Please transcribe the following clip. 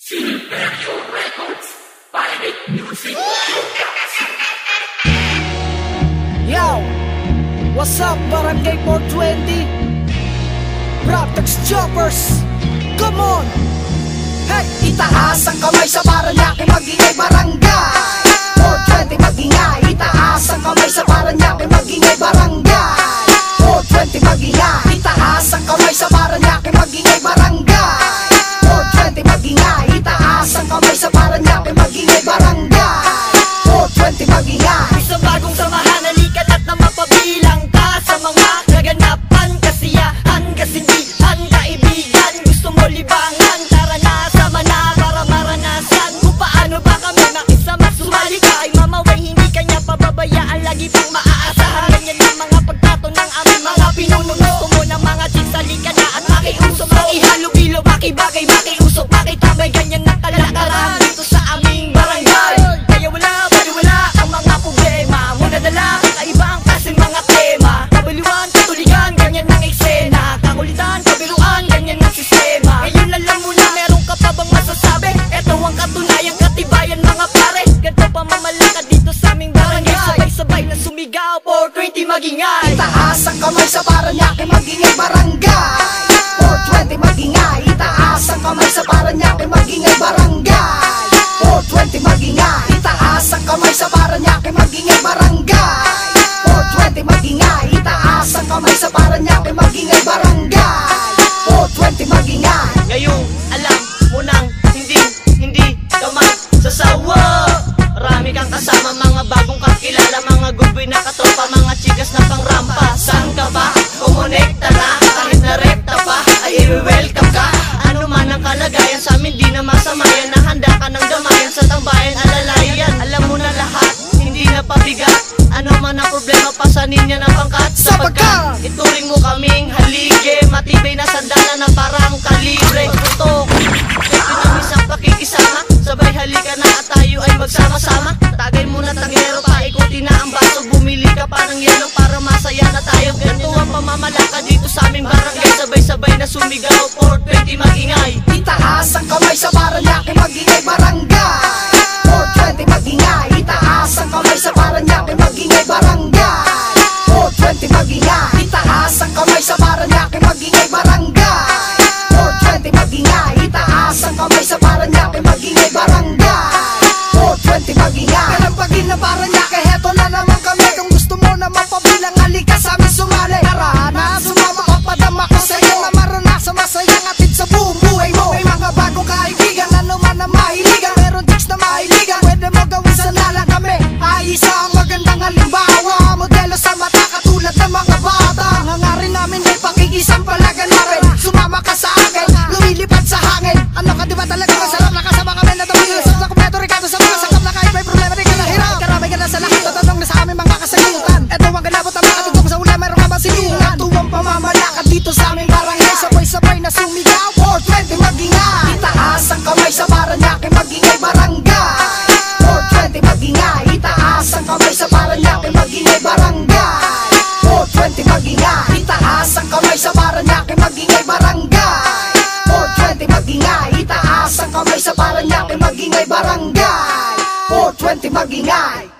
Silverio Records, Pirate Music. Yo! What's up, Barangay 420? Protex Choppers! Come on! Hey! Itaas ang kamay sa Paranaque, magingay barangay 420 magingay Itaas ang kamay sa magingay Itaas ang kamay sa Paranaque, magingay barangay. 420 magingay Itaas ang kamay sa Paranaque, magingay barangay. 420 magingay Itaas ang kamay sa Paranaque, magingay barangay. 420 magingay Itaas ang kamay sa Paranaque, magingay barangay. 420 magingay Ngayong alam mo nang hindi, hindi ka magsasawa Marami kang kasama, mga bagong kakilala Boy na katropa, mga chikas na pangrampa. Saan ka ba? Kumonekta na, kahit na rekta pa. Ay i-welcome ka. Ano man ang kalagayan sa amin, di na masamayan. Na handa ka ng damayan sa tambayan, alalayan. Alam mo na lahat, hindi na pabigat. Ano man ang problema, pasanin niya ng pangkat. Sapagkat Ituring mo kaming halige Matibay na sandala na parang kalibre. Tutok Sabay halika na at tayo ay magsama-sama. Tagay mo na tangero pa Ikuti na ang baso. Bumili ka pa ng yelo Para masaya na tayo. Ganito ang pamamalaka dito sa aming barangay. Sabay-sabay na sumigaw 420 magingay. Itaas ang kamay sa Paranaque, magingay barangay Na Paranaque, heto na naman kami. Kung gusto mo na mapabilang, halika sa amin sumali. Tara na, sumama ka, padama ko sa'yo. Na maranasan masayang atid sa buong buhay mo. May mga bagong kaibigan, ano man ang mahiligan Itaas ang kamay sa barangay. Magingay barangay 420 magingay